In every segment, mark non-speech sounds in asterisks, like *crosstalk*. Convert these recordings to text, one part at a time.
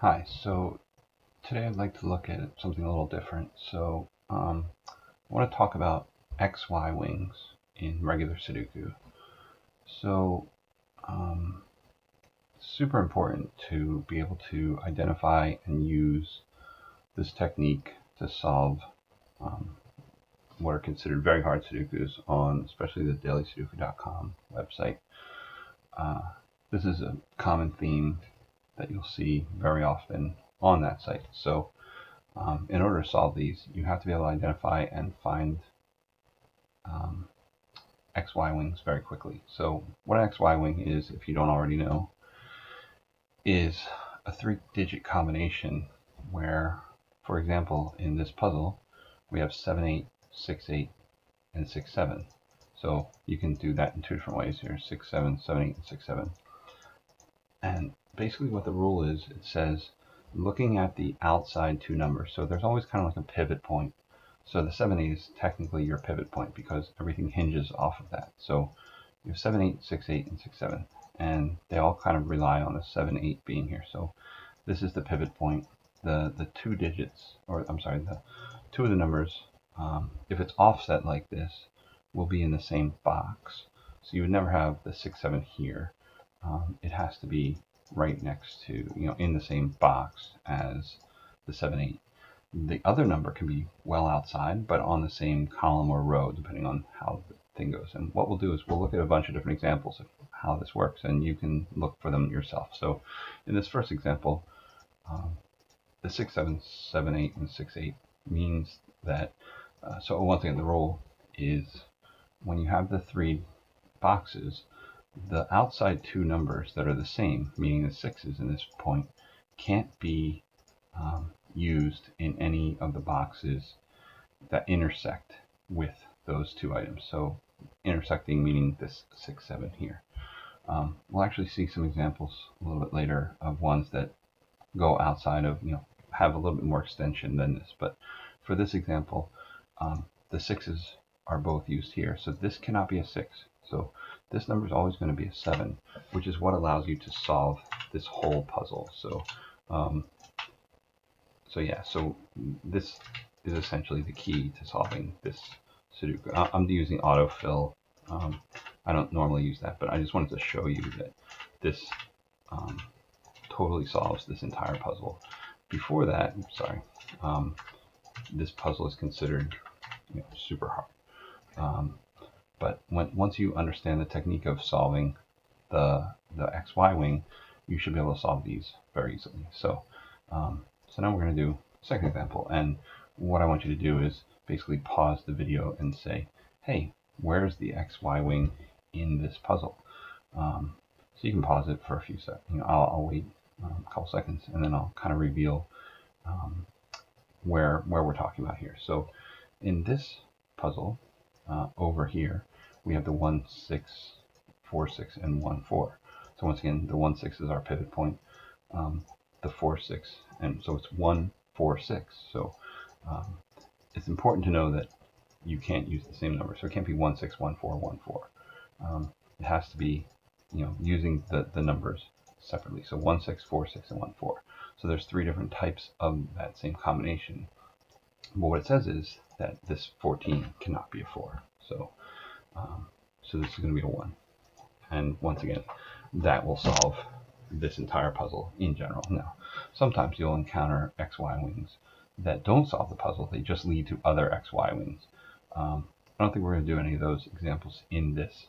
Hi, so today I'd like to look at something a little different. So um, I want to talk about XY wings in regular Sudoku. So um, super important to be able to identify and use this technique to solve um, what are considered very hard Sudokus on especially the dailysudoku.com website. Uh, this is a common theme that you'll see very often on that site. So um, in order to solve these, you have to be able to identify and find um, XY wings very quickly. So what an XY wing is, if you don't already know, is a three-digit combination where, for example, in this puzzle, we have 7, 8, 6, 8, and 6, 7. So you can do that in two different ways here, 6, 7, 7, 8, and 6, 7. And basically what the rule is, it says looking at the outside two numbers. So there's always kind of like a pivot point. So the 7, 8 is technically your pivot point because everything hinges off of that. So you have 7, 8, 6, 8, and 6, 7. And they all kind of rely on the 7, 8 being here. So this is the pivot point. The, the two digits, or I'm sorry, the two of the numbers, um, if it's offset like this, will be in the same box. So you would never have the 6, 7 here. Um, it has to be right next to, you know, in the same box as the 7, 8. The other number can be well outside, but on the same column or row, depending on how the thing goes. And what we'll do is we'll look at a bunch of different examples of how this works, and you can look for them yourself. So in this first example, um, the 6, 7, 7, 8, and 6, 8 means that, uh, so once again, the rule is when you have the three boxes, the outside two numbers that are the same, meaning the sixes in this point, can't be um, used in any of the boxes that intersect with those two items. So intersecting meaning this 6, 7 here. Um, we'll actually see some examples a little bit later of ones that go outside of, you know, have a little bit more extension than this. But for this example, um, the sixes are both used here. So this cannot be a 6. So this number is always going to be a 7, which is what allows you to solve this whole puzzle. So, um, so yeah, so this is essentially the key to solving this Sudoku. I'm using autofill. Um, I don't normally use that, but I just wanted to show you that this um, totally solves this entire puzzle. Before that, sorry, um, this puzzle is considered you know, super hard. Um, but when, once you understand the technique of solving the, the XY wing, you should be able to solve these very easily. So, um, so now we're going to do second example. And what I want you to do is basically pause the video and say, hey, where's the XY wing in this puzzle? Um, so you can pause it for a few seconds. You know, I'll, I'll wait um, a couple seconds and then I'll kind of reveal um, where where we're talking about here. So in this puzzle uh, over here, we have the 1, 6, 4, 6, and 1, 4. So once again, the 1, 6 is our pivot point. Um, the 4, 6, and so it's 1, 4, 6. So um, it's important to know that you can't use the same number. So it can't be 1, 6, 1, 4, 1, 4. Um, it has to be, you know, using the, the numbers separately. So 1, 6, 4, 6, and 1, 4. So there's three different types of that same combination. But what it says is that this 14 cannot be a 4. So um, so this is going to be a 1. And once again, that will solve this entire puzzle in general. Now, sometimes you'll encounter XY wings that don't solve the puzzle. They just lead to other XY wings. Um, I don't think we're going to do any of those examples in this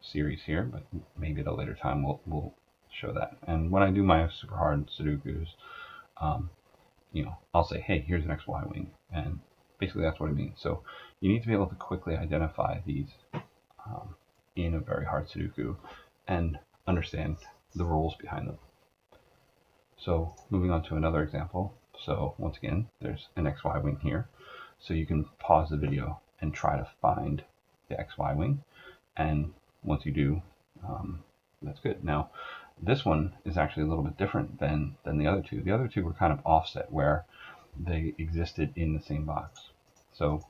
series here, but maybe at a later time we'll, we'll show that. And when I do my super hard Sudokus, um, you know, I'll say, hey, here's an XY wing. And basically that's what it means. So you need to be able to quickly identify these um, in a very hard Sudoku and understand the rules behind them. So moving on to another example. So once again, there's an XY wing here. So you can pause the video and try to find the XY wing. And once you do, um, that's good. Now, this one is actually a little bit different than, than the other two. The other two were kind of offset where they existed in the same box. So,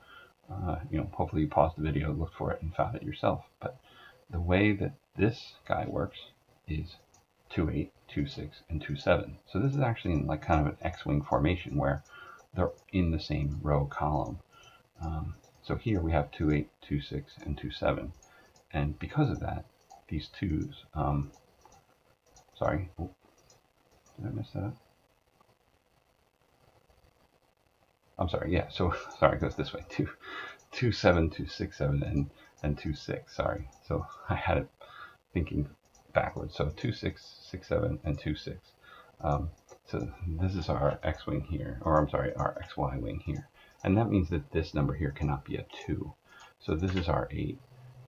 uh, you know, hopefully you paused the video, looked for it, and found it yourself. But the way that this guy works is 2, 8, 2, 6, and 2, 7. So this is actually in like kind of an X-wing formation where they're in the same row column. Um, so here we have 2, 8, 2, 6, and 2, 7. And because of that, these 2s, um, sorry, oh, did I mess that up? I'm sorry, yeah, so, *laughs* sorry, it goes this way, 2, 2, 7, 2, 6, 7, and, and 2, 6, sorry. So *laughs* I had it thinking backwards. So 2, 6, 6, 7, and 2, 6. Um, so this is our x-wing here, or I'm sorry, our xy wing here. And that means that this number here cannot be a 2. So this is our 8.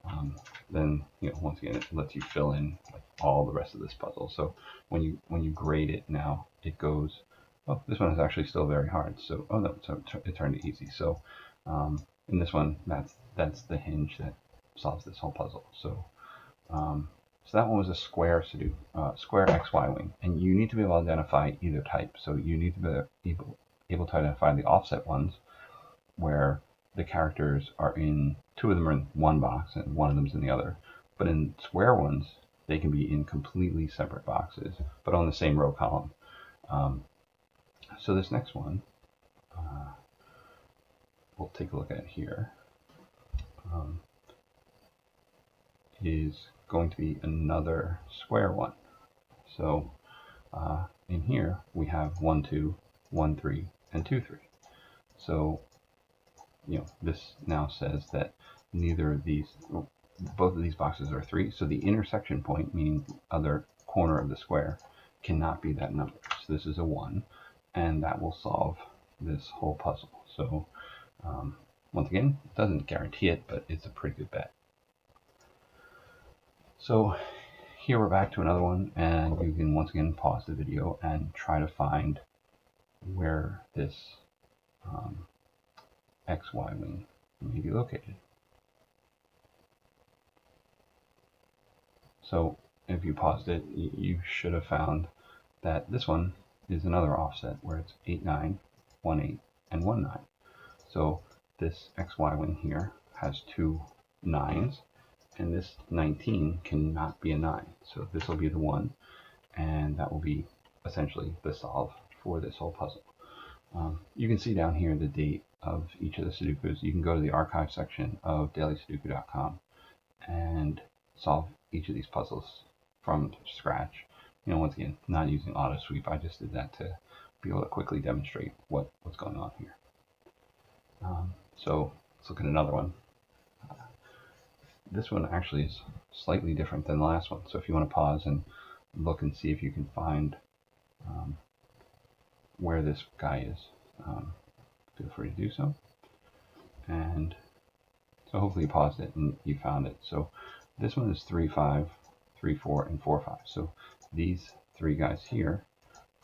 Um, then, you know, once again, it lets you fill in like, all the rest of this puzzle. So when you when you grade it now, it goes, oh, this one is actually still very hard. So, oh no, so it turned easy. So um, in this one, that's that's the hinge that solves this whole puzzle. So um, so that one was a square Sudoku, uh, square XY wing, and you need to be able to identify either type. So you need to be able, able to identify the offset ones, where the characters are in, two of them are in one box and one of them is in the other. But in square ones, they can be in completely separate boxes, but on the same row column. Um, so this next one, uh, we'll take a look at here, um, is going to be another square one. So uh, in here we have 1, 2, 1, 3, and 2, 3. So, you know, this now says that neither of these, both of these boxes are 3. So the intersection point, meaning other corner of the square, cannot be that number. So this is a 1, and that will solve this whole puzzle. So um, once again, it doesn't guarantee it, but it's a pretty good bet. So here we're back to another one and you can once again pause the video and try to find where this um, XY wing may be located. So if you paused it, you should have found that this one is another offset where it's 8, 9, 1, 8, and 1, 9. So this XY wing here has two nines and this 19 cannot be a 9. So this will be the 1, and that will be essentially the solve for this whole puzzle. Um, you can see down here the date of each of the Sudokus. You can go to the archive section of dailysudoku.com and solve each of these puzzles from scratch. You know, once again, not using auto sweep. I just did that to be able to quickly demonstrate what, what's going on here. Um, so let's look at another one this one actually is slightly different than the last one. So if you want to pause and look and see if you can find um, where this guy is, um, feel free to do so. And so hopefully you paused it and you found it. So this one is 3, 5, 3, 4, and 4, 5. So these three guys here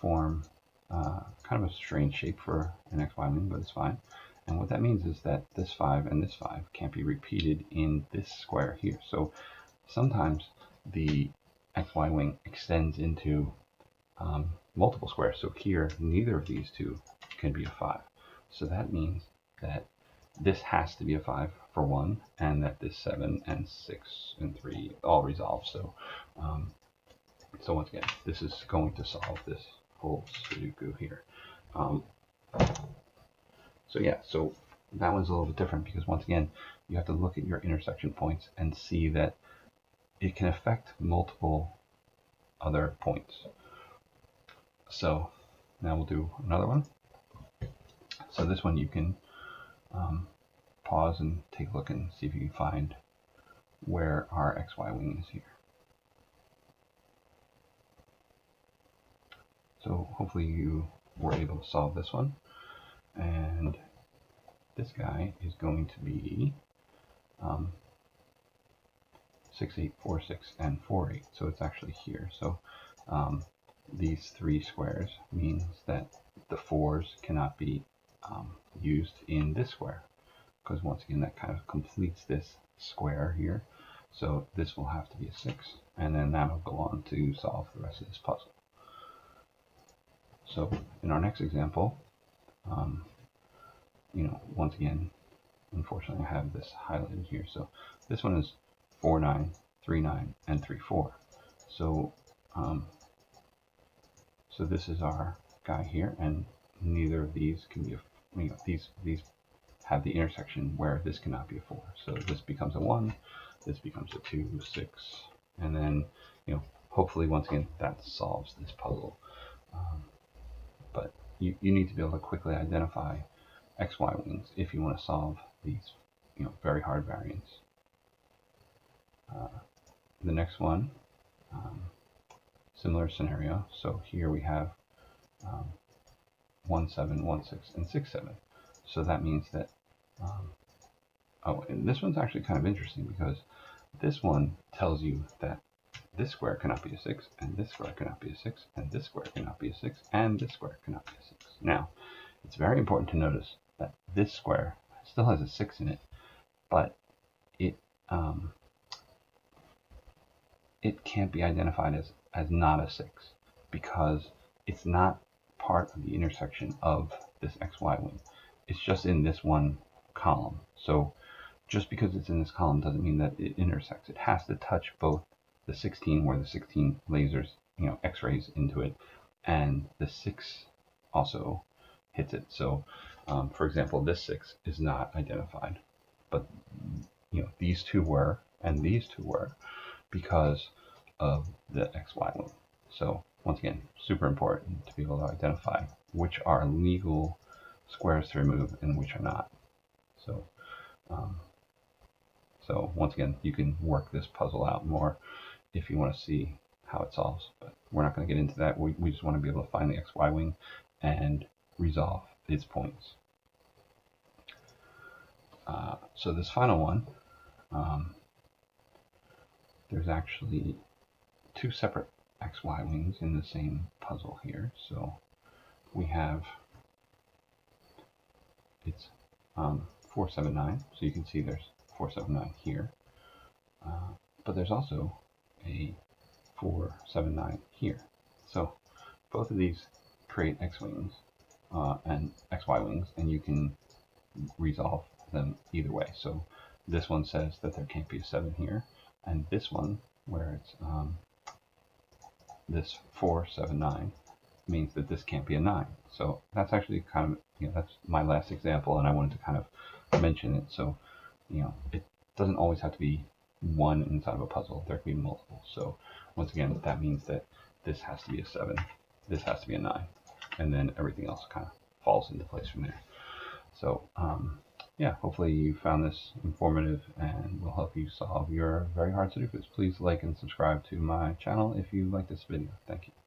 form uh, kind of a strange shape for an XY wing, but it's fine. And what that means is that this 5 and this 5 can't be repeated in this square here. So sometimes the xy wing extends into um, multiple squares. So here, neither of these two can be a 5. So that means that this has to be a 5 for 1, and that this 7 and 6 and 3 all resolve. So, um, so once again, this is going to solve this whole Sudoku here. Um, so yeah, so that one's a little bit different because once again, you have to look at your intersection points and see that it can affect multiple other points. So now we'll do another one. So this one you can um, pause and take a look and see if you can find where our XY wing is here. So hopefully you were able to solve this one. And this guy is going to be um, 6, 8, 4, 6, and 4, 8. So it's actually here. So um, these three squares means that the 4s cannot be um, used in this square. Because once again, that kind of completes this square here. So this will have to be a 6. And then that'll go on to solve the rest of this puzzle. So in our next example, um, you know, once again, unfortunately I have this highlighted here. So this one is 4, 9, 3, 9, and 3, 4. So um, So this is our guy here, and neither of these can be a, you know, these, these have the intersection where this cannot be a 4. So this becomes a 1, this becomes a 2, 6, and then, you know, hopefully once again that solves this puzzle. Um, but you, you need to be able to quickly identify XY wings if you want to solve these, you know, very hard variants. Uh, the next one, um, similar scenario. So here we have um, 1, 7, 1, 6, and 6, 7. So that means that, um, oh, and this one's actually kind of interesting because this one tells you that this square cannot be a 6, and this square cannot be a 6, and this square cannot be a 6, and this square cannot be a 6. Now, it's very important to notice that this square still has a 6 in it, but it um, it can't be identified as, as not a 6 because it's not part of the intersection of this xy wing. It's just in this one column. So just because it's in this column doesn't mean that it intersects. It has to touch both the 16 where the 16 lasers, you know, x-rays into it, and the 6 also hits it. So, um, for example, this 6 is not identified, but you know, these two were, and these two were, because of the xy wing. So once again, super important to be able to identify which are legal squares to remove and which are not. So, um, so once again, you can work this puzzle out more if you want to see how it solves. But we're not going to get into that. We, we just want to be able to find the xy wing and resolve its points. Uh, so this final one, um, there's actually two separate xy wings in the same puzzle here. So we have, it's um, 479, so you can see there's 479 here. Uh, but there's also a 479 here. So both of these create X wings uh, and XY wings, and you can resolve them either way. So this one says that there can't be a 7 here, and this one, where it's um, this 479, means that this can't be a 9. So that's actually kind of, you know, that's my last example, and I wanted to kind of mention it. So, you know, it doesn't always have to be one inside of a puzzle. There can be multiple. So once again, that means that this has to be a 7, this has to be a 9, and then everything else kind of falls into place from there. So um, yeah, hopefully you found this informative and will help you solve your very hard Sudokus. Please like and subscribe to my channel if you like this video. Thank you.